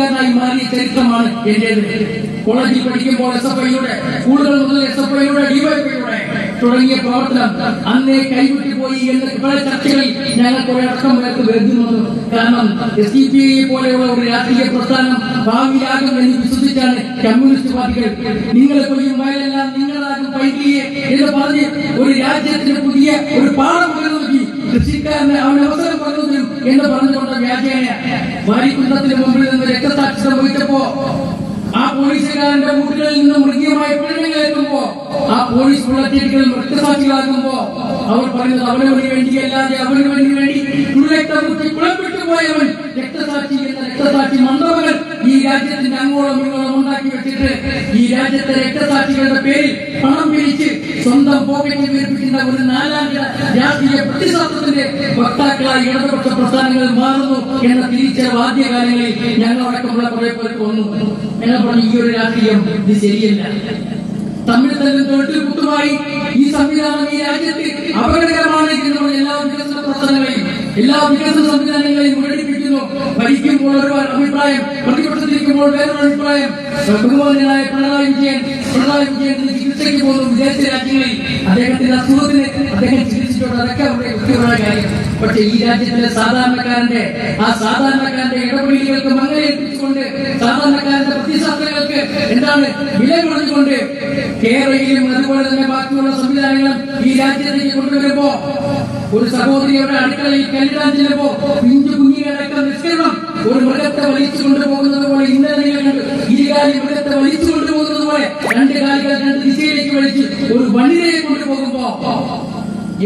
കൃഷിക്കാരനായി മാറിയ ചരിത്രമാണ് എന്റേത്. കോളേജിൽ പഠിക്കുമ്പോൾ എസ് എഫ് ഐയുടെ കൂടുതൽ മുതൽ എസ് എഫ് ഐയുടെ ഡിവൈഎഫ്ഐയുടെ തുടങ്ങിയ പ്രവർത്തനം അന്നേ കൈവിട്ടു പോയി എന്ന പല ചർച്ചകളിൽ ഞങ്ങൾ കുറെ അടക്കം പേർക്ക് വരുന്നുണ്ട് കാരണം എസ് ഡി പി ഐ പോലെയുള്ള ഒരു രാഷ്ട്രീയ പ്രസ്ഥാനം ഭാവിയാകും എന്ന് വിശ്വസിച്ചാണ് കമ്മ്യൂണിസ്റ്റ് പാർട്ടികൾ. നിങ്ങളെ കൊയ്യും വയലെല്ലാം നിങ്ങളാകും പൈകിയെ എന്ന് പറഞ്ഞ് ഒരു രാജ്യത്തിന് പുതിയ ഒരു പാഠം പകർന്നു കൃഷിക്കാരന് അവൻ അവസരം തരും എന്ന് പറഞ്ഞുകൊണ്ട് വ്യാജേന. വാരിക്കുന്നതിന് മുമ്പിൽ നിന്ന് രക്തസാക്ഷി സംഭവിച്ചപ്പോ ആ പോലീസുകാരന്റെ വീടുകളിൽ നിന്ന് മൃഗീയമായ പീഡനങ്ങൾ എത്തുമ്പോ ആ പോലീസ് ബുള്ളറ്റിനുകൾ രക്തസാക്ഷികളാകുമ്പോ അവർ പറയുന്നത് അവനവന് വേണ്ടി വേണ്ടി അല്ലാതെ അവന് കുളപ്പെട്ടു പോയവൻ രക്തസാക്ഷി എന്ന രക്തസാക്ഷി ഈ രാജ്യത്തിന്റെ അങ്ങോളം ഇങ്ങോളം ഉണ്ടാക്കി വെച്ചിട്ട് ഈ രാജ്യത്തെ രക്തസാക്ഷികളുടെ പേരിൽ പണം പിരിച്ച് സ്വന്തം പോക്കറ്റിൽ വീർപ്പിക്കുന്ന ഒരു നാലാം രാഷ്ട്രീയ പ്രതിശാസ്ത്രത്തിന്റെ വക്താക്കളായി ഇടതുപക്ഷ പ്രസ്ഥാനങ്ങൾ മാറുന്നു എന്ന തിരിച്ചറിവ് ആദ്യകാലങ്ങളിൽ ഞങ്ങളടക്കമുള്ള കുറെ പേർക്ക് വന്നു. ഞങ്ങൾ പറഞ്ഞു ഈ ഒരു രാഷ്ട്രീയം ഇത് ശരിയല്ല. തമ്മിൽ തന്നെ തൊഴിൽ കുത്തുമായി ഈ സംവിധാനം ഈ രാജ്യത്ത് അപകടകരമാണ് എന്ന് പറഞ്ഞ എല്ലാ വികസന പ്രവർത്തനങ്ങളെയും എല്ലാ വികസന സംവിധാനങ്ങളെയും മുരടിപ്പിക്കുന്നു ഭരിക്കുമ്പോൾ ഒരു അഭിപ്രായം പ്രതിപക്ഷത്തിരിക്കുമ്പോൾ വേറൊരു അഭിപ്രായം. ബഹുമാനായ പിണറായി വിജയൻ പിണറായി വിജയൻ ചികിത്സയ്ക്ക് പോകുന്നു വിദേശ രാജ്യങ്ങളിൽ അദ്ദേഹത്തിന്റെ അസുഖത്തിന് അദ്ദേഹം ചികിത്സിച്ചോണ്ട് അതൊക്കെ അവരുടെ വ്യക്തിപരമായ കാര്യം. പക്ഷേ ഈ രാജ്യത്തിലെ സാധാരണക്കാരന്റെ ആ സാധാരണക്കാരന്റെ ഇടപെടലുകൾക്ക് മങ്ങലേൽപ്പിച്ചുകൊണ്ട് സാധാരണക്കാരന്റെ പ്രതിശാസ്ത്രങ്ങൾക്ക് എന്താണ് വില കുറഞ്ഞുകൊണ്ട് കേരളയിലും അതുപോലെ തന്നെ ബാക്കിയുള്ള സംവിധാനങ്ങളും ഈ രാജ്യത്തേക്ക് കൊണ്ടുവരുമ്പോ ഒരു സഹോദരിയുടെ അടുക്കളയിൽ കല്ലിടാൻ ചെല്ലുമ്പോ പിഞ്ചു കുഞ്ഞിനടക്കം നിസ്കരണം ഒരു മൃഗത്തെ വലിച്ചു കൊണ്ടുപോകുന്നത് പോലെ ഇന്നലെ മൃഗത്തെ വലിച്ചു കൊണ്ടുപോകുന്നത് പോലെ രണ്ട് കാലികൾ രണ്ട് ദിശയിലേക്ക് വലിച്ച് ഒരു വനിതയെ കൊണ്ടുപോകുമ്പോ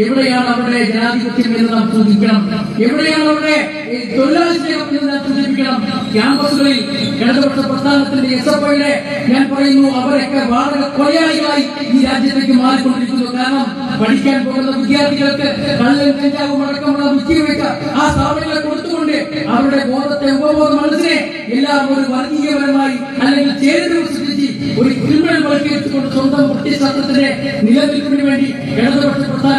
എവിടെയാണ് അവരുടെ ജനാധിപത്യം എന്ന് നാം ചോദിക്കണം എവിടെയാണ് അവരുടെ ഈ തൊഴിലാളി സ്നേഹം എന്ന് നാം ക്യാമ്പസുകളിൽ ഇടതുപക്ഷ പ്രസ്ഥാനത്തിന്റെ എസ് എഫ് ഐയുടെ ഞാൻ പറയുന്നു അവരൊക്കെ വാടക കൊലയാളികളായി ഈ രാജ്യത്തേക്ക് മാറിക്കൊണ്ടിരിക്കുന്നു. കാരണം പഠിക്കാൻ പോകുന്ന വിദ്യാർത്ഥികൾക്ക് കള്ളൻ കഞ്ചാവും അടക്കമുള്ള വിദ്യവേക്ക ആ സ്ഥാപനങ്ങളെ കൊടുത്തുകൊണ്ട് അവരുടെ ബോധത്തെ ഉപബോധ മനസ്സിനെ എല്ലാം ഒരു വർഗീയപരമായി അല്ലെങ്കിൽ ചേരുന്ന സൃഷ്ടിച്ച് ഒരു ക്രിമിനൽ വർഗീകരിച്ചുകൊണ്ട് സ്വന്തം പ്രത്യശാസ്ത്രത്തിന്റെ നിലനിൽപ്പിന് വേണ്ടി ഇടതുപക്ഷ ഇല്ലാതാക്കാൻ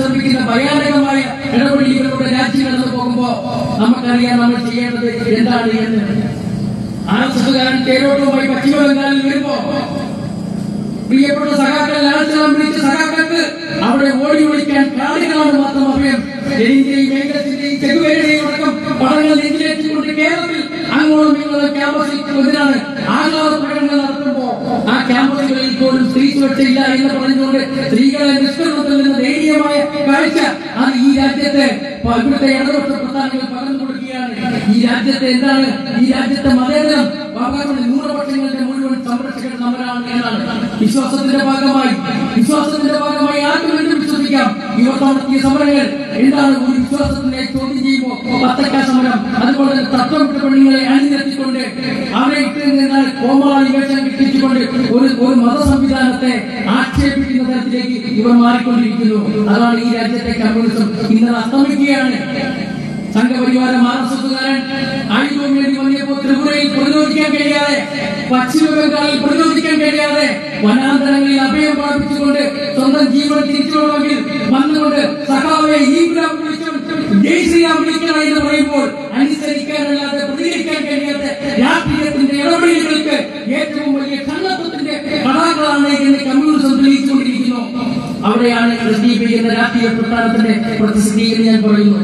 ശ്രമിക്കുന്ന ഭയാനകമായ ഇടപെടലുകളിലൂടെ രാജ്യം കടന്നു പോകുമ്പോ നമുക്കറിയാം നമ്മൾ ചെയ്യേണ്ടത് എന്താണ് എന്ന്. ആർ എസ് എസുകാരൻ ബംഗാളിൽ വരുമ്പോ പ്രിയപ്പെട്ട സഖാക്കൾ ലാൽസലാം വിളിച്ച സഖാക്കൾക്ക് അവിടെ ഓടി വിളിക്കാൻ കാളികളാണ് മാത്രം അഭയം. ലെനിന്റെയും ഏകത്തിന്റെയും ചെകുവേരുടെയും കേരളത്തിൽ അങ്ങോളം ഇങ്ങോളം ക്യാമ്പസിൽ എതിരാണ് ആഹ്ലാദ പ്രകടനങ്ങൾ നടത്തുമ്പോ ആ ക്യാമ്പസുകളിൽ പോലും സ്ത്രീ സുരക്ഷയില്ല എന്ന് പറഞ്ഞുകൊണ്ട് സ്ത്രീകളെ ദയനീയമായ കാഴ്ച അത് ഈ രാജ്യത്തെ ഇവിടുത്തെ ഇടതുപക്ഷ പ്രസ്ഥാനങ്ങൾ പകർന്നു കൊടുക്കുകയാണ്. ഈ രാജ്യത്തെ എന്താണ്? ഈ രാജ്യത്തെ മതേതരം അവകാശങ്ങളുടെ ന്യൂനപക്ഷങ്ങളുടെ മുഴുവൻ സംരക്ഷകർ വിശ്വാസത്തിന്റെ ഭാഗമായി. വിശ്വാസത്തിന്റെ ഭാഗമായി ആർക്കും നടത്തിയ സമരങ്ങൾ എന്താണ് ഒരു വിശ്വാസത്തിനെ ചോദ്യം ചെയ്യുമ്പോൾ പത്തക്ക സമരം. അതുപോലെ തന്നെ തത്വമിട്ട പെണ്ണുങ്ങളെ അണിനിരത്തിക്കൊണ്ട് അവരെ ഇട്ട് നിന്നാൽ കോമാളി വേഷം കിട്ടിച്ചുകൊണ്ട് ഒരു ഒരു മത സംവിധാനത്തെ ആക്ഷേപിക്കുന്ന തരത്തിലേക്ക് ഇവർ മാറിക്കൊണ്ടിരിക്കുന്നു. അതാണ് ഈ രാജ്യത്തെ കമ്മ്യൂണിസം. ഇന്ന് അസ്തമിക്കുകയാണ്. സംഘപരിവാര ആർ ആയുധം വേണ്ടി വന്നിയപ്പോൾ ത്രിപുരയിൽ പ്രതിരോധിക്കാൻ കഴിയാതെ പശ്ചിമ ബംഗാളിൽ പ്രതിരോധിക്കാൻ കഴിയാതെ വനാന്തരങ്ങളിൽ അഭയം പ്രാപിച്ചുകൊണ്ട് സ്വന്തം ജീവൻ തിരിച്ചുകൊള്ളണമെങ്കിൽ വന്നുകൊണ്ട് സഖാവെ ഈ വിളിക്കണം എന്ന് പറയുമ്പോൾ അനുസരിക്കാനല്ലാതെ പ്രതികരിക്കാൻ കഴിയാത്ത രാഷ്ട്രീയത്തിന്റെ ഇടപെടലുകൾക്ക് ഏറ്റവും വലിയ കണ്ണത്വത്തിന്റെ കടാകളാണ് എന്ന് കമ്മ്യൂണിസം തെളിയിച്ചുകൊണ്ടിരിക്കുന്നു. അവിടെയാണ് എന്ന രാഷ്ട്രീയ പ്രസ്ഥാനത്തിന്റെ പ്രതിസന്ധി എന്ന് ഞാൻ പറയുന്നു.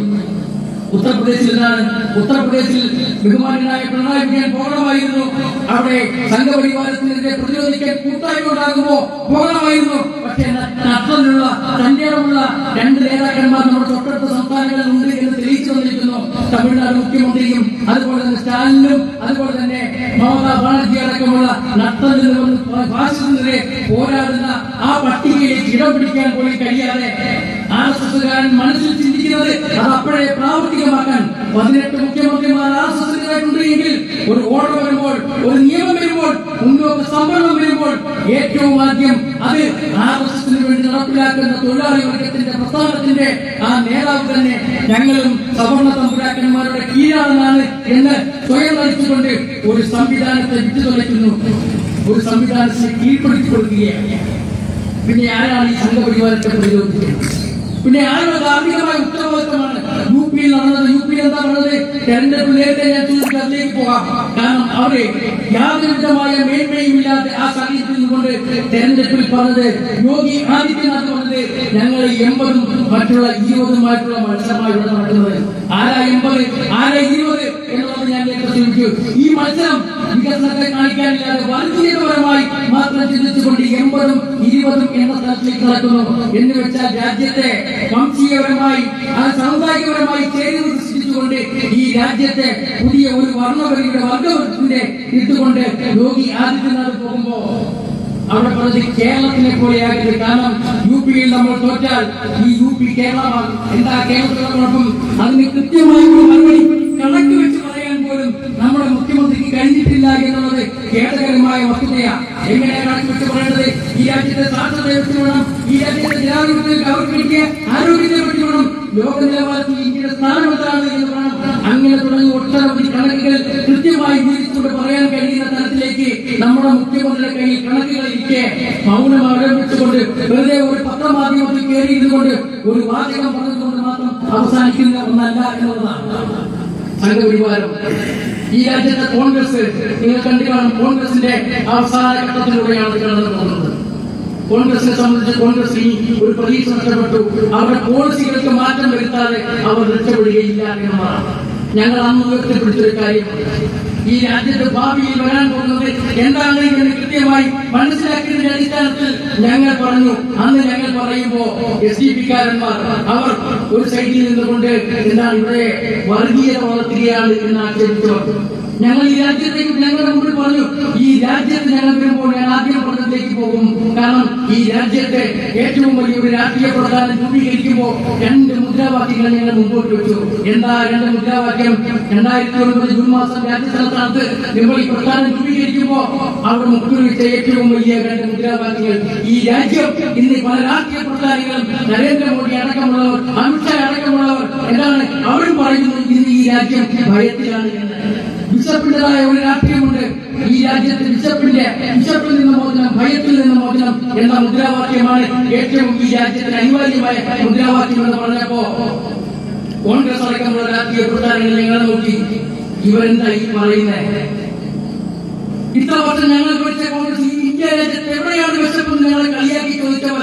ഉത്തർപ്രദേശിൽ നിന്നാണ് ഉത്തർപ്രദേശിൽ ബഹുമാനായ പിണറായി വിജയൻ പോകണമായിരുന്നു. അവിടെ സംഘപരിവാരത്തിനെതിരെ പ്രതിരോധിക്കാൻ കൂട്ടായ്മ ഉണ്ടാകുമ്പോ പോകണമായിരുന്നു. പക്ഷേ നഷ്ടമുള്ള തന്റേടമുള്ള രണ്ട് നേതാക്കന്മാർ നമ്മുടെ തൊട്ടടുത്ത സംസ്ഥാനങ്ങളിൽ ഉണ്ട് എന്ന് തെളിയിച്ചു വന്നിരിക്കുന്നു. തമിഴ്നാട് മുഖ്യമന്ത്രിയും അതുപോലെ തന്നെ സ്റ്റാലിനും അതുപോലെ തന്നെ മമതാ ബാനർജി അടക്കമുള്ള ഫാസിസത്തിനെതിരെ പോരാടുന്ന ആ പട്ടികയിലേക്ക് ഇടം പിടിക്കാൻ പോലും കഴിയാതെ ആർ എസ് എസുകാരൻ മനസ്സിൽ ചിന്തിക്കുന്നത് അത് അപ്പോഴേ പ്രാവർത്തികമാക്കാൻ പതിനെട്ട് മുഖ്യമന്ത്രിമാർ ആർ എസ് എസിനായിട്ടുണ്ട് എങ്കിൽ ഒരു ഓർഡർ വരുമ്പോൾ ഒരു നിയമം വരുമ്പോൾ മുന്നോട്ട് സംവരണം വരുമ്പോൾ ഏറ്റവും ആദ്യം അത് ആർ വേണ്ടി നടപ്പിലാക്കുന്ന തൊഴിലാളി വർഗത്തിന്റെ പ്രസ്ഥാനത്തിന്റെ ആ നേതാവ് തന്നെ ഞങ്ങളും സവർണ തമ്പുരാക്കന്മാരുടെ കീഴാണെന്നാണ് എന്ന് സ്വയം നയിച്ചുകൊണ്ട് ഒരു സംവിധാനത്തെ വിട്ടുതൊലയ്ക്കുന്നു ഒരു സംവിധാനത്തെ കീഴ്പ്പെടുത്തി കൊടുക്കുകയാണ് പിന്നെ ആരാണ് ഈ സംഘപരിവാരത്തെ പ്രതിരോധിക്കുന്നത്? പിന്നെ ആരുടെ ധാർമ്മികമായ ഉത്തരവാദിത്തമാണ് പിയിൽ നടന്നത് യു പിയിൽ എന്താ പറഞ്ഞത് തെരഞ്ഞെടുപ്പ് നേരത്തെ ഞാൻ പോകാം. കാരണം അവരെ യാതൊരുവിധമായ മേന്മയുമില്ലാതെ ആ സമയത്ത് നിന്നുകൊണ്ട് തെരഞ്ഞെടുപ്പിൽ പറഞ്ഞത് യോഗി ആദിത്യനാഥ് പറഞ്ഞത് ഞങ്ങൾ എൺപതും മറ്റുള്ള ഇരുപതുമായിട്ടുള്ള മത്സരമായി ഇവിടെ നടക്കുന്നത്. ആരാ എൺപത്? ആരാ ഇരുപത്? സൂചിപ്പിച്ചു ഈ മത്സരം വികസനത്തെ കാണിക്കാനില്ലാതെ വർഗീയപരമായി മാത്രം ചിന്തിച്ചുകൊണ്ട് എൺപതും ഇരുപതും എന്ന സ്ഥലത്തിലേക്ക് നടക്കുന്നു. എന്ന് വെച്ചാൽ രാജ്യത്തെ വംശീയപരമായി സാമുദായികപരമായി ചേരുന്നത് സൃഷ്ടിച്ചുകൊണ്ട് ഈ രാജ്യത്തെ പുതിയ ഒരു വർണപരിയുടെ വർഗത്തിന്റെ ഇട്ടുകൊണ്ട് യോഗി ആദിത്യനാഥ് പോകുമ്പോ അവിടെ പറഞ്ഞത് കേരളത്തിനെ പോലെയാകരുത്. കാരണം യു പിയിൽ നമ്മൾ തോറ്റാൽ ഈ യു പി കേരളമാണ്. എന്താ കേരളത്തിലെ കുഴപ്പം? അതിന് കൃത്യമായി മറുപടി കണക്ക് വെച്ച് മുഖ്യമന്ത്രിക്ക് കഴിഞ്ഞിട്ടില്ല എന്നുള്ളത് ഖേദകരമായ വസ്തുതയാണ് എങ്ങനെയാണ് വെച്ച് പറയേണ്ടത് ഈ രാജ്യത്തെ സാക്ഷരതയെ പറ്റി വേണം ഈ രാജ്യത്തെ ജനാധിപത്യത്തിൽ അവർക്ക് ആരോഗ്യത്തെ പറ്റി വേണം ലോക നിലവാരത്തിൽ ഇന്ത്യയുടെ സ്ഥാനം എന്താണ് എന്ന് വേണം. അങ്ങനെ തുടങ്ങി ഒട്ടനവധി കണക്കുകൾ കൃത്യമായി വീതിച്ചുകൊണ്ട് പറയാൻ കഴിയുന്ന തരത്തിലേക്ക് നമ്മുടെ മുഖ്യമന്ത്രിയുടെ കയ്യിൽ കണക്കുകൾ ഇരിക്കെ മൗനം അവലംബിച്ചുകൊണ്ട് വെറുതെ ഒരു പത്രമാധ്യമത്തിൽ കയറിയിരുന്നുകൊണ്ട് ഒരു വാചകം പറഞ്ഞതുകൊണ്ട് മാത്രം അവസാനിക്കുന്ന ഒന്നല്ല എന്നുള്ളതാണ്. സംഘപരിവാരം. ഈ രാജ്യത്തെ കോൺഗ്രസ് നിങ്ങൾ കണ്ടു കാണും കോൺഗ്രസിന്റെ അവസാന ഘട്ടത്തിലൂടെയാണ് കടന്നു പോകുന്നത്. കോൺഗ്രസിനെ സംബന്ധിച്ച് കോൺഗ്രസ് ഈ ഒരു പ്രതീക്ഷ നഷ്ടപ്പെട്ടു. അവരുടെ പോളിസികൾക്ക് മാറ്റം വരുത്താതെ അവർ രക്ഷപ്പെടുകയില്ല എന്നതാണ് ഞങ്ങൾ അന്ന് ഉയർത്തിപ്പിടിച്ചൊരു കാര്യം ഈ രാജ്യത്തെ ഭാവിയിൽ വരാൻ പോകുന്നത് എന്താണ് എന്ന് കൃത്യമായി മനസ്സിലാക്കിയതിന്റെ അടിസ്ഥാനത്തിൽ ഞങ്ങൾ പറഞ്ഞു. അന്ന് ഞങ്ങൾ പറയുമ്പോ എസ് ഡി പിക്കാരന്മാർ അവർ ഒരു സൈഡിൽ നിന്നുകൊണ്ട് എന്താണ് ഇവിടെ വർഗീയത വളർത്തുകയാണ് എന്ന് ആക്ഷേപിച്ചവർ. ഞങ്ങൾ ഈ രാജ്യത്തേക്ക് ഞങ്ങളുടെ മുമ്പിൽ പറഞ്ഞു ഈ രാജ്യത്ത് ഞങ്ങൾ വരുമ്പോൾ ഞാൻ ആദ്യം പറഞ്ഞതിലേക്ക് പോകും. കാരണം ഈ രാജ്യത്തെ ഏറ്റവും വലിയ ഒരു രാഷ്ട്രീയ പ്രധാനം രൂപീകരിക്കുമ്പോൾ രണ്ട് മുദ്രാവാക്യങ്ങൾ ഞങ്ങൾ മുമ്പോട്ട് വെച്ചു. എന്താ രണ്ട് മുദ്രാവാക്യം? രണ്ടായിരത്തി ഒൻപത് ജൂൺ മാസം രാജ്യസ്ഥാനത്ത് നിങ്ങൾ ഈ പ്രസ്ഥാനം രൂപീകരിക്കുമ്പോൾ അവിടെ മുഖ്യ ഏറ്റവും വലിയ രണ്ട് മുദ്രാവാക്യങ്ങൾ. ഈ രാജ്യം ഇന്ന് പല രാഷ്ട്രീയ പ്രധാനികളും നരേന്ദ്രമോദി അടക്കമുള്ളവർ അമിത്ഷാ അടക്കമുള്ളവർ എന്താണ് അവരും പറയുന്നത്? ഇന്ന് ഈ രാജ്യം ഭയത്തിലാണ് ബിഷപ്പിന്റേതായ ഒരു രാഷ്ട്രീയമുണ്ട്. ഈ രാജ്യത്തെ ബിഷപ്പിന്റെ ബിഷപ്പിൽ നിന്ന് മോചനം ഭയത്തിൽ നിന്ന് മോചനം എന്ന മുദ്രാവാക്യമാണ് ഏറ്റവും ഈ രാജ്യത്തിന് അനിവാര്യമായ മുദ്രാവാക്യം എന്ന് പറഞ്ഞപ്പോ കോൺഗ്രസ് അടക്കമുള്ള രാഷ്ട്രീയ പ്രസ്ഥാനങ്ങൾ ഞങ്ങളെ നോക്കി ഇവരെന്താ ഈ പറയുന്നത് ഇത്ര വർഷം ഞങ്ങൾ പഠിച്ച കോൺഗ്രസ് ഇന്ത്യ രാജ്യത്ത് എവിടെയാണ് വിശപ്പ് ഞങ്ങളെ കളിയാക്കി ചോദിച്ചവർ?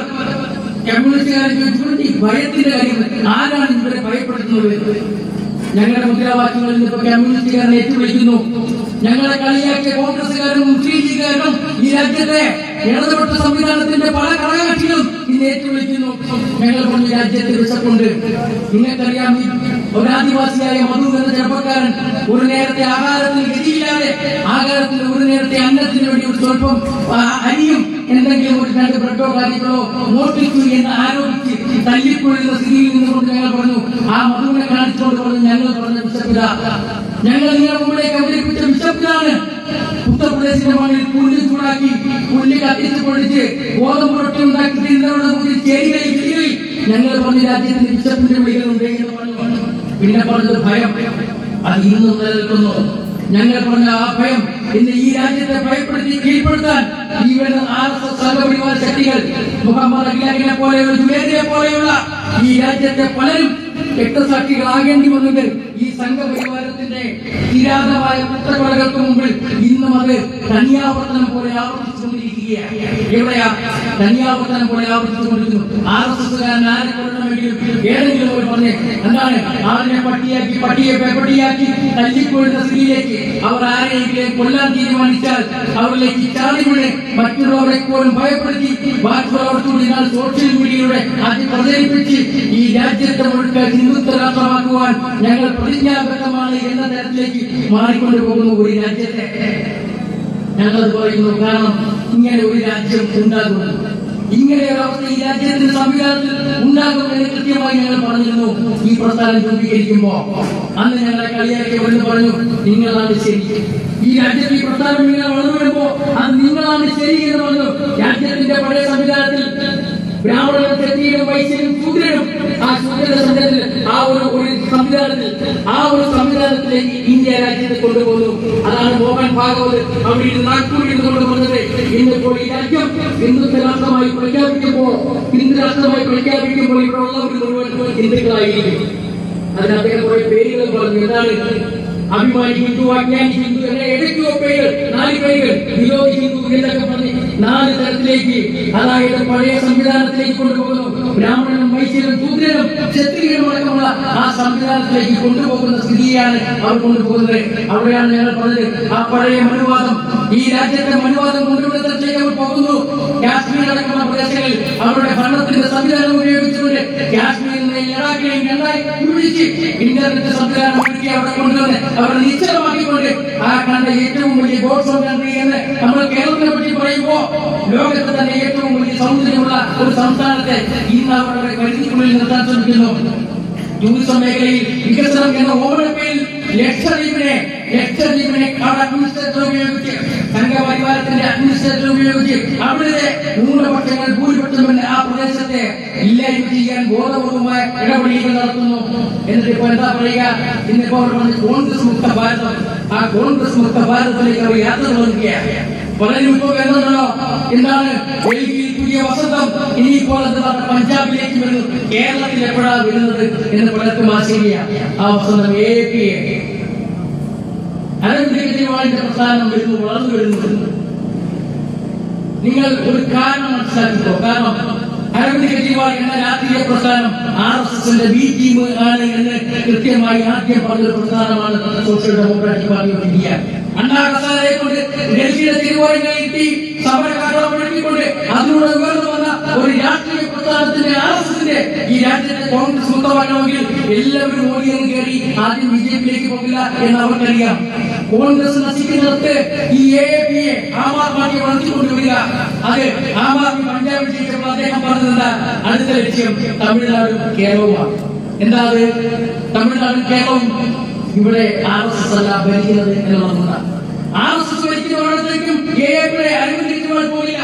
കമ്മ്യൂണിസ്റ്റുകാരെ ചോദിച്ചു ഈ ഭയത്തിന്റെ കാര്യം ആരാണ് ഇവരെ ഭയപ്പെടുത്തുന്നത്? ഞങ്ങളുടെ മുദ്രാവാക്യങ്ങളിൽ നിന്ന് ഇപ്പൊ കമ്മ്യൂണിസ്റ്റുകാരനെ ഏറ്റുവിളിക്കുന്നു ഞങ്ങളെ കളിയാക്കിയ കോൺഗ്രസുകാരും മുസ്ലിംകാരും ഈ രാജ്യത്തെ ഇടതുപക്ഷ സംവിധാനത്തിന്റെ പല ഘടകകക്ഷികളും ഇന്ന് ഏറ്റുവിളിക്കുന്നു ഞങ്ങൾ കൊണ്ട് രാജ്യത്തെ വിശപ്പുണ്ട് നിങ്ങൾക്കറിയാം ഒരു ആദിവാസിയായ മധു എന്ന ചെറുപ്പക്കാരൻ ഒരു നേരത്തെ ആഹാരത്തിന് ഗതിയില്ലാതെ ആഹാരത്തിന് ഒരു നേരത്തെ അന്നത്തിന് വേണ്ടി ഒരു സ്വല്പം അരിയും എന്തെങ്കിലും ഒരു രണ്ട് ബ്രെഡോ കാര്യങ്ങളോ എന്ന് ആരോപിച്ച് തല്ലിക്കൊള്ളുന്ന സ്ഥിതിയിൽ നിന്നുകൊണ്ട് ഞങ്ങൾ പറഞ്ഞു ആ മധുവിനെ കാണിച്ചുകൊണ്ട് പറഞ്ഞു ഞങ്ങൾ പറഞ്ഞ വിശപ്പിത ഞങ്ങൾ നിങ്ങളുടെ മുമ്പിലേക്ക് അവതരിപ്പിച്ച വിശപ്പിതാണ് ഉത്തർപ്രദേശിന്റെ മണ്ണിൽ പുല്ല് ചൂടാക്കി പുല്ല് കത്തിച്ച് പൊടിച്ച് ഗോതമ്പ് റൊട്ടി ഉണ്ടാക്കി തിന്നവരുടെ മുമ്പിൽ ചേരികളിൽ കിളികളിൽ ഞങ്ങൾ പറഞ്ഞ രാജ്യത്തിന്റെ വിശപ്പിന്റെ വിളികളുണ്ട് പിന്നെ പറഞ്ഞത് ഭയം. അത് ഇന്നും നിലനിൽക്കുന്നു. ഞങ്ങൾ പറഞ്ഞ ആ ഭയം ഇന്ന് ഈ രാജ്യത്തെ ഭയപ്പെടുത്തി കീഴ്പ്പെടുത്താൻ ഈ വരുന്ന ആർ എസ് എസ് സംഘപരിവാര ശക്തികൾ മുഹമ്മദ് അഖിലാഖിനെ പോലെയുള്ള ജുവേദിയെ പോലെയുള്ള ഈ രാജ്യത്തെ പലരും രക്തസാക്ഷികളാകേണ്ടി വന്നത് ഈ സംഘപരിവാരത്തിന്റെ കിരാതമായ കുറ്റക്കൊലകൾക്ക് മുമ്പിൽ ഇന്നും അത് കന്യാവർത്തനം പോലെ ആളിനെ പട്ടിയാക്കി അവർ ആരെയെങ്കിലും കൊല്ലാൻ തീരുമാനിച്ചാൽ അവരിലേക്ക് ചാടി വീണ് മറ്റുള്ളവരെ പോലും ഭയപ്പെടുത്തി ബാക്കിയുള്ളവർക്കൂടി ഞാൻ സോഷ്യൽ മീഡിയയിലൂടെ അത് പ്രചരിപ്പിച്ച് ഈ രാജ്യത്തെ മുഴുക്ക ഹിന്ദുത്വ രാഷ്ട്രമാക്കുവാൻ ഞങ്ങൾ പ്രതിജ്ഞാബദ്ധമാണ് എന്ന തരത്തിലേക്ക് മാറിക്കൊണ്ടു പോകുന്നു ഒരു രാജ്യത്തെ. ഞങ്ങൾ പറയുന്നു കാരണം ഇങ്ങനെ ഒരു രാജ്യം ഉണ്ടാകും ഇങ്ങനെ ഒരു അവസ്ഥ ഈ രാജ്യത്തിന്റെ സംവിധാനത്തിൽ ഉണ്ടാകുമെന്ന് കൃത്യമായി ഞങ്ങൾ പറഞ്ഞിരുന്നു. ഈ പ്രസ്ഥാനം രൂപീകരിക്കുമ്പോ അന്ന് ഞങ്ങളെ കളിയാക്കിയവരെന്ന് പറഞ്ഞു നിങ്ങളാണ് ശരി. ഈ രാജ്യത്ത് ഈ പ്രസ്ഥാനം ഇങ്ങനെ വളർന്നു വരുമ്പോ അത് നിങ്ങളാണ് ശരി എന്ന് പറഞ്ഞു. രാജ്യത്തിന്റെ പഴയ സംവിധാനത്തിൽ ബ്രാഹ്മണനും ക്ഷത്രിയനും വൈശ്യനും ശൂദ്രനും ആ ശൂദ്രന്റെ സംവിധാനത്തിൽ ആ ഒരു സംവിധാനത്തിൽ ആ ഒരു സംവിധാനത്തിലെ ഇന്ത്യ രാജ്യത്തെ കൊണ്ടുപോകുന്നു. അതാണ് മോഹൻ ഭാഗവത് അവിടെ നാഗ്പൂരിൽ നിന്ന് കൊണ്ടുവന്നത് ഇന്നിപ്പോൾ ഈ രാജ്യം ഹിന്ദുത്വ രാഷ്ട്രമായി പ്രഖ്യാപിക്കുമ്പോൾ ഹിന്ദു രാഷ്ട്രമായി പ്രഖ്യാപിക്കുമ്പോൾ ഇവിടെ ഉള്ളവർ മുഴുവൻ ഹിന്ദുക്കളായിരിക്കും. അതിന് അദ്ദേഹം കുറെ പേരുകൾ പറഞ്ഞു. എന്താണ്? അഭിമാനി ഹിന്ദു അജ്ഞാനി ഹിന്ദു കൈകൾ നാല് പേരുകൾ വിരോധി ഹിന്ദു എന്നൊക്കെ പറഞ്ഞ്. നാല് തരത്തിലേക്ക് അതായത് പഴയ സംവിധാനത്തിലേക്ക് കൊണ്ടുപോകുന്നു. ബ്രാഹ്മണനും വൈശ്യനും ശൂദ്രനും ക്ഷത്രിയനും അടക്കമുള്ള ആ സംവിധാനത്തിലേക്ക് കൊണ്ടുപോകുന്ന സ്ഥിതിയാണ് അവർ കൊണ്ടുപോകുന്നത്. അവിടെയാണ് ഞങ്ങൾ പറഞ്ഞത് ആ പഴയ മനുവാദം ഈ രാജ്യത്തെ മനുവാദം കൊണ്ടുവരുന്നതിലേക്ക് അവർ പോകുന്നു. കാശ്മീർ അടക്കമുള്ള പ്രദേശങ്ങളിൽ അവരുടെ ഭരണത്തിന്റെ സംവിധാനം ഉപയോഗിച്ചുകൊണ്ട് കാശ്മീരിൽ നിന്ന് ലഡാക്കിനെയും രണ്ടായി വിഭജിച്ച് ഇന്റർനെറ്റ് സംവിധാനം ഒരുക്കി അവിടെ കൊണ്ടുവന്ന് അവരെ നിശ്ചലമാക്കിക്കൊണ്ട് ആ കണ്ട ഏറ്റവും വലിയ ഗോഡ്സോൺ കൺട്രി എന്ന് നമ്മൾ കേരളത്തിനെ ലോകത്തെ തന്നെ ഏറ്റവും വലിയ സൗന്ദര്യമുള്ള ഒരു സംസ്ഥാനത്തെ ഇന്ന് അവരുടെ പരിധിക്കുള്ളിൽ നിർത്താൻ ശ്രമിക്കുന്നു. ടൂറിസം മേഖലയിൽ വികസനം എന്ന ഓമനപ്പേരിൽ ലക്ഷദ്വീപിനെ ലക്ഷദ്വീപിനെ അഡ്മിനിസ്ട്രേറ്റർ ഉപയോഗിച്ച് സംഘപരിവാരത്തിന്റെ അഡ്മിനിസ്ട്രേറ്റർ ഉപയോഗിച്ച് അവിടുത്തെ ന്യൂനപക്ഷങ്ങൾ ഭൂരിപക്ഷം തന്നെ ആ പ്രദേശത്തെ ഇല്ലായ്മ ചെയ്യാൻ ബോധപൂർവമായ ഇടപെടലുകൾ നടത്തുന്നു. എന്നിട്ട് ഇപ്പൊ എന്താ പറയുക? ഇന്നിപ്പോ കോൺഗ്രസ് മുക്ത ഭാരതം. ആ കോൺഗ്രസ് മുക്ത ഭാരതത്തിലേക്ക് അവർ യാത്ര തുടങ്ങുകയാണ്. പലരും എന്താണ്? ഡൽഹിയിൽ പുതിയ വസന്തം. ഇനി എന്താണ് പഞ്ചാബിലേക്ക് കേരളത്തിൽ എപ്പോഴാ വരുന്നത് എന്ന് പലർക്കും ആശങ്കയാണ് ആ വസന്തം അരവിന്ദ് കെജ്രിവാളിന്റെ പ്രസ്ഥാനം വരുന്നു വളർന്നു വരുന്നു. നിങ്ങൾ ഒരു കാരണം മനസ്സിലാക്കിക്കോ. കാരണം അരവിന്ദ് കെജ്രിവാൾ എന്ന രാഷ്ട്രീയ പ്രസ്ഥാനം ആർ എസ് എസിന്റെ ബി ടീം ആണ് എന്ന് കൃത്യമായി ആദ്യം പറഞ്ഞ പ്രസ്ഥാനമാണ് social democratic party of India. Anna Hazare കൊണ്ട് ഡൽഹിയുടെ തിരുവോരങ്ങളിലെത്തി സമരക്കാരെ മുഴക്കിക്കൊണ്ട് അതിലൂടെ ഉയർന്നു വന്ന ഒരു രാഷ്ട്രീയ പ്രസ്ഥാനത്തിന്റെ ആർ എസ് എസിന്റെ ഈ രാജ്യത്തെ കോൺഗ്രസ് മുക്തമാക്കണമെങ്കിൽ എല്ലാവരും മോദി എന്ന് കയറി ആദ്യം ബി ജെ പിയിലേക്ക് പോകില്ല എന്ന് അവർക്കറിയാം. കോൺഗ്രസ് നശിക്കുന്നിടത്ത് ഈ A P A Aam Aadmi വളർത്തിക്കൊണ്ടുവരിക അത് ആം ആദ്മി പഞ്ചാബിൽ ജയിച്ചപ്പോൾ അദ്ദേഹം പറഞ്ഞത് അടുത്ത ലക്ഷ്യം തമിഴ്നാടും കേരളവുമാണ്. എന്താ അത്? തമിഴ്നാടും കേരളവും ഇവിടെ ആർ എസ് എസ് അല്ല ഭരിക്കുന്നത് എന്നുള്ളതാണ് ആർ എസ് എസ് ഭരിക്കുന്നവരത്തേക്കും എ എ അരവിന്ദ് കെജ്രിവാൾ പോകില്ല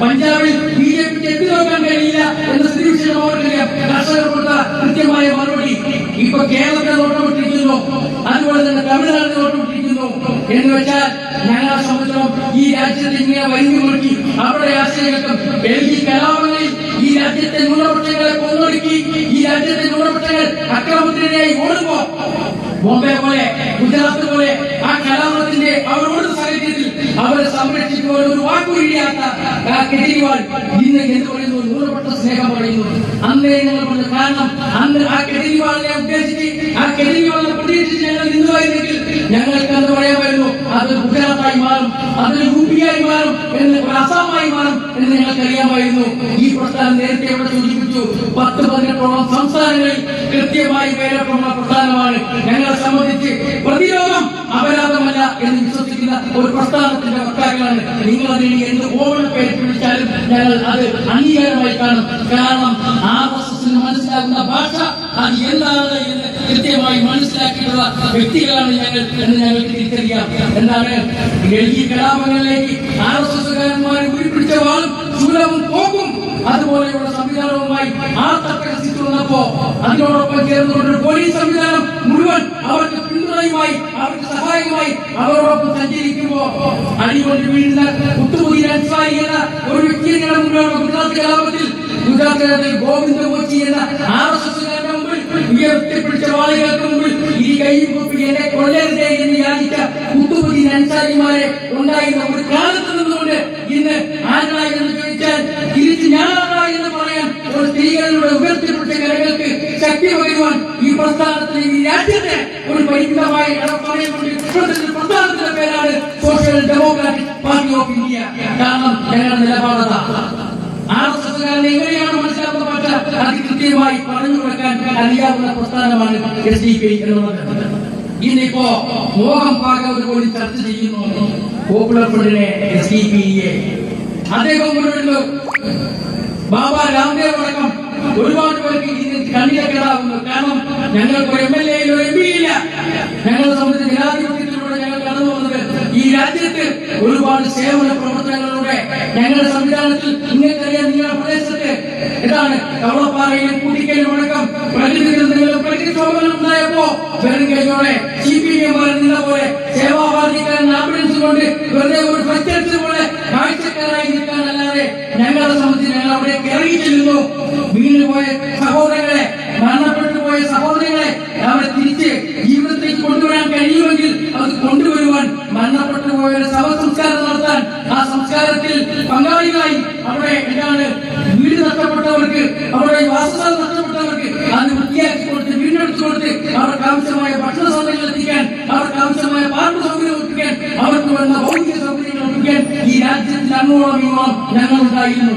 പഞ്ചാബിൽ ബി ജെ പിക്ക് എത്തി കഴിയില്ല എന്ന സ്ഥിതി വിശേഷം അവർക്കറിയാം കർഷകർ കൊടുത്ത കൃത്യമായ മറുപടി ഇപ്പൊ കേരളത്തെ നോട്ടമിട്ടിരിക്കുന്നു അതുപോലെ തന്നെ തമിഴ്നാടിനെ നോട്ടമിട്ടിരിക്കുന്നു എന്ന് വെച്ചാൽ ഞങ്ങളെ സംബന്ധിച്ചിടത്തോളം ഈ രാജ്യത്തെ ഇങ്ങനെ വൈദ്യുതി മുറുക്കി അവരുടെ ആശയങ്ങൾക്കും ഡൽഹി കലാപങ്ങളിൽ ഈ രാജ്യത്തെ ന്യൂനപക്ഷങ്ങളെ കൊന്നൊടുക്കി ഈ രാജ്യത്തെ ന്യൂനപക്ഷങ്ങൾ അക്രമത്തിനിരയായി ഓടുമ്പോ ബോംബെ പോലെ ഗുജറാത്ത് പോലെ ആ കലാപത്തിന്റെ അവരോട് സാഹചര്യത്തിൽ അവരെ സംരക്ഷിക്കുവാൻ ഒരു വാക്കുവഴിയാത്ത കെജ്രിവാൾ ഇന്ന് എന്ത് പറയുന്നു? പറയുന്നു അന്നേ ഞങ്ങൾ കാരണം അന്ന് ആ കെജ്രിവാളിനെ ഉദ്ദേശിച്ച് ആ കെജ്രിവാളിനെ പ്രതീക്ഷിച്ച് ഞങ്ങൾ നിന്നുവായിരുന്നെങ്കിൽ ഞങ്ങൾക്ക് എന്ന് പറയാമായിരുന്നു അത് ഗുജറാത്തായി മാറും അത് യുപിയായി മാറും എന്ന് അസാമായി മാറും എന്ന് ഞങ്ങൾക്ക് അറിയാമായിരുന്നു. ഈ പ്രസ്ഥാനം നേരത്തെ ഇവിടെ സൂചിപ്പിച്ചു പത്ത് പതിനെട്ടോളം സംസ്ഥാനങ്ങളിൽ കൃത്യമായി പേരൊപ്പമുള്ള പ്രസ്ഥാനമാണ്. ഞങ്ങളെ സംബന്ധിച്ച് പ്രതി വിശ്വസിക്കുന്ന ഒരു പ്രസ്ഥാനത്തിന്റെ വക്താക്കളാണ്. നിങ്ങൾ അതിന് എന്ത് ഓമന പേര് വിളിച്ചാലും ഞങ്ങൾ അത് അംഗീകാരമായി കാണും. കാരണം ആർ എസ് എസിന് മനസ്സിലാകുന്ന ഭാഷ അത് എന്താണ് എന്ന് കൃത്യമായി മനസ്സിലാക്കിയിട്ടുള്ള വ്യക്തികളാണ് ഞങ്ങൾ എന്ന് ഞങ്ങൾക്ക് തിരിച്ചറിയാം. എന്താണ് ഡൽഹി കലാപങ്ങളിലേക്ക് ആർ എസ് എസ്കാരന്മാരെ ഉരുപ്പിടിച്ച വാളും ശൂലവും പോക്കും അതുപോലെയുള്ള സംവിധാനവുമായി ആ തട്ടകസിച്ചു വന്നപ്പോ അതിനോടൊപ്പം ചേർന്നുകൊണ്ട് പോലീസ് സംവിധാനം ഗോവിന്ദ കോച്ചി എന്ന ആർ എസ് എസുകാരുടെ മുമ്പിൽ ഉയർത്തിപ്പിടിച്ച വാളുകൾക്ക് മുമ്പിൽ ഈ കുപ്പി എന്നെ യാചിച്ച കുത്തുമുദീൻ അൻസാരിമാരെ ഉണ്ടായിരുന്ന ഒരു ഇന്ന് ആരായി എന്ന് ചോദിച്ചാൽ തിരിച്ച് ഞാനായി എന്ന് പറയാൻ ഒരു സ്ത്രീകളുടെ ഉയർത്തിപ്പിടിച്ച കരകൾക്ക് ശക്തി പകരുവാൻ ഈ പ്രസ്ഥാനത്തിന് രാജ്യത്തെ ഒരു പരിമിതമായ പ്രസ്ഥാനത്തിന്റെ പേരാണ് social democratic party of India. കാരണം ഞങ്ങളുടെ നിലപാടത ആർ എസ് എസുകാരനെ എങ്ങനെയാണ് മനസ്സിലാക്കുന്ന ഭാഷ അത് കൃത്യമായി പറഞ്ഞു കൊടുക്കാൻ അറിയാവുന്ന പ്രസ്ഥാനമാണ് എസ് ഡി പി ഇന്നിപ്പോ മോഹം പോലും ചർച്ച ചെയ്യുന്നു. പോപ്പുലർ ഫ്രണ്ടിനെ S D P Baba Ramdev അടക്കം ഒരുപാട് പേർക്ക് ഇത് കണ്ണിലേക്കിടാവുന്നു കാരണം ഞങ്ങൾക്ക് എം എൽ എയിലോ എം പി ഇല്ല. ഞങ്ങളെ സംബന്ധിച്ച് ജനാധിപത്യത്തിലൂടെ ഞങ്ങൾ കടന്നു വന്നത് ഈ രാജ്യത്ത് ഒരുപാട് സേവന പ്രവർത്തനങ്ങളിലൂടെ ഞങ്ങളുടെ സംവിധാനത്തിൽ നിങ്ങൾക്കറിയാം നിങ്ങളുടെ പ്രദേശത്ത് ഇതാണ് കവളപ്പാറയിലും കുട്ടിക്കലും അടക്കം പ്രകൃതി ദുരന്തങ്ങളും പ്രകൃതി ക്ഷോഭങ്ങളും ഉണ്ടായപ്പോ വെറും സി പി എം നിന്ന പോലെ സേവാഭാരതിക്കാരൻ ആംബുലൻസ് കൊണ്ട് വെറുതെ ഒരു ഫസ്റ്റ് പോലെ കാഴ്ചക്കാരായി നിൽക്കാനല്ലാതെ ഞങ്ങളെ സംബന്ധിച്ച് ഞങ്ങൾ അവിടെ ഇറങ്ങി ചെല്ലുന്നു. വീണുപോയ സഹോദരങ്ങളെ പങ്കാളികളായി അവിടെ എന്താണ് വീട് നഷ്ടപ്പെട്ടവർക്ക് അവരുടെ വാസസ്ഥലം നഷ്ടപ്പെട്ടവർക്ക് അത് വൃത്തിയാക്കി കൊടുത്ത് വീണ്ടെടുത്തു കൊടുത്ത് അവർക്ക് ആവശ്യമായ ഭക്ഷണ സാധനങ്ങൾ എത്തിക്കാൻ അവർക്ക് ആവശ്യമായ പാർപ്പ് സൗകര്യം ഒപ്പിക്കാൻ അവർക്ക് വേണ്ട ഭൗതിക സൗകര്യങ്ങൾ ഒപ്പിക്കാൻ ഈ രാജ്യത്തിൽ അങ്ങോളം ഇങ്ങോളം ഞങ്ങൾ ഉണ്ടായിരുന്നു.